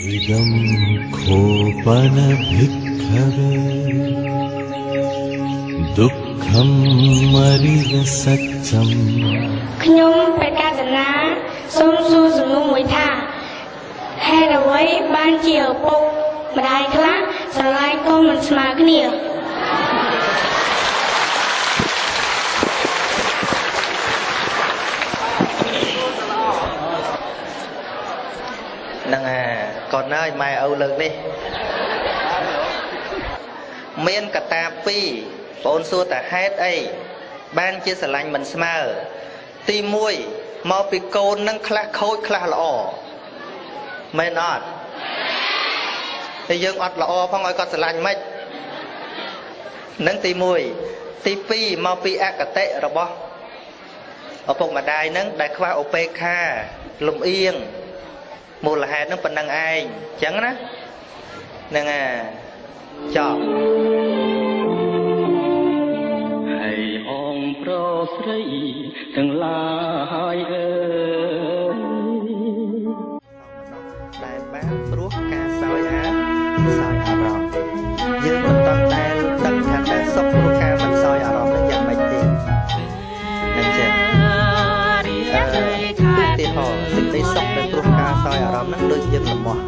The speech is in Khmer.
इदं खोपनभिक्खवे दुःखं मरिय सत्यम् ខ្ញុំព្រះកាសនាសូមសួរសំណួរមួយថាហេតុអ្វីបានជាឪពុកម្ដាយខ្លះស្រឡាញ់កូនមិនស្មើគ្នា ហ្នឹងហើយកូនហើយម៉ែឪលើកនេះមានកត្តា2បងសួរតើហេតុអីបានជាស្រឡាញ់មិនស្មើទី1មកពីកូននឹងខ្លះខូចខ្លះល្អមែនអត់តែយើងអត់ល្អផងឲ្យគាត់ស្រឡាញ់មិននឹងទី1ទី2មកពីអកតេរបស់ឪពុកម្ដាយនឹងដែលខ្វះឧបេក្ខាលំអៀង មូលហេតុនឹងប៉ុណ្្នឹងឯងអញ្ចឹងណាហ្នឹងអាចប់ហើយអងប្រស្រីទាំងឡាយអើយដែលបានព្រោះការសោយអាសោយអារម្មណ៍យើងមិនតន់ដែលដឹងថាតែសុខព្រោះការមិនសោយអារម្មណ៍នឹងយ៉ាងម៉េចទេនឹងចេះអឺទីហោសេចក្តីសុខដែលព្រោះការសោយ អារម្មណ៍ហ្នឹងដូចជាយើងលំមាស់